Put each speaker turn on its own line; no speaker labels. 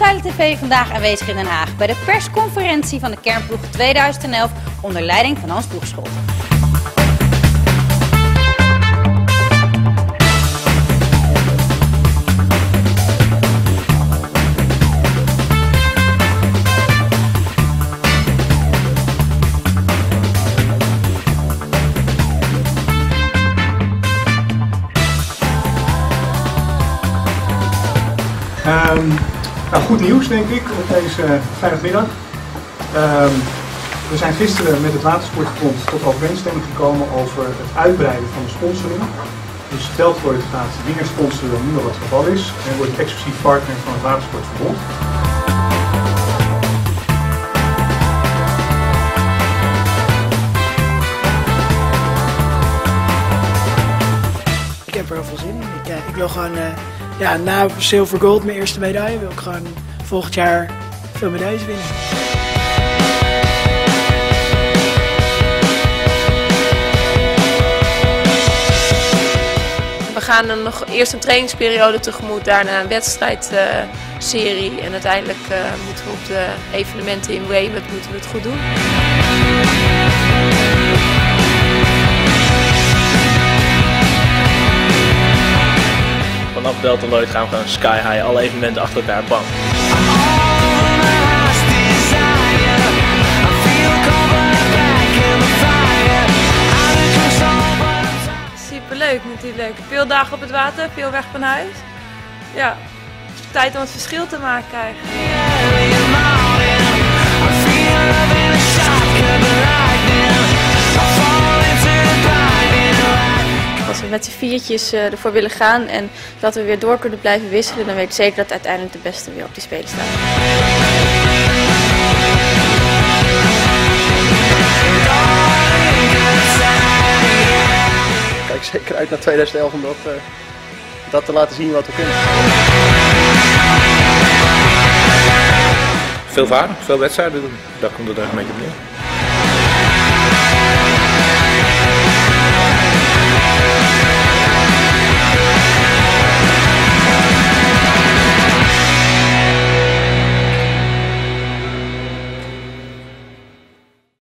Veilig TV vandaag aanwezig in Den Haag bij de persconferentie van de kernploeg 2011 onder leiding van Hans.
Ehm, nou, goed nieuws denk ik op deze vrijdagmiddag. Ehm, we zijn gisteren met het Watersportfonds tot overeenstemming gekomen over het uitbreiden van de sponsoring. Dus Veldvoort gaat meer sponsoren nu al het geval is en wordt exclusief partner van het Watersportverbond.
Ik heb er heel veel zin in. Ik, eh, ik wil gewoon, eh, ja, na Silver Gold, mijn eerste medaille, wil ik gewoon volgend jaar veel medailles winnen.
We gaan nog eerst een trainingsperiode tegemoet, daarna een wedstrijdserie en uiteindelijk eh, moeten we op de evenementen in Weymouth moeten we het goed doen.
Delta Lloyd gaan we gewoon sky high, alle evenementen achter elkaar, bam.
Superleuk natuurlijk. Veel dagen op het water, veel weg van huis. Ja, tijd om het verschil te maken eigenlijk. Met z'n viertjes eh, ervoor willen gaan en dat we weer door kunnen blijven wisselen, dan weet ik zeker dat uiteindelijk de beste weer op die spelen staat.
Ik kijk zeker uit naar 2011 om dat, eh, dat te laten zien wat we kunnen.
Veel varen, veel wedstrijden doen. Daar komt het eigenlijk een beetje op neer.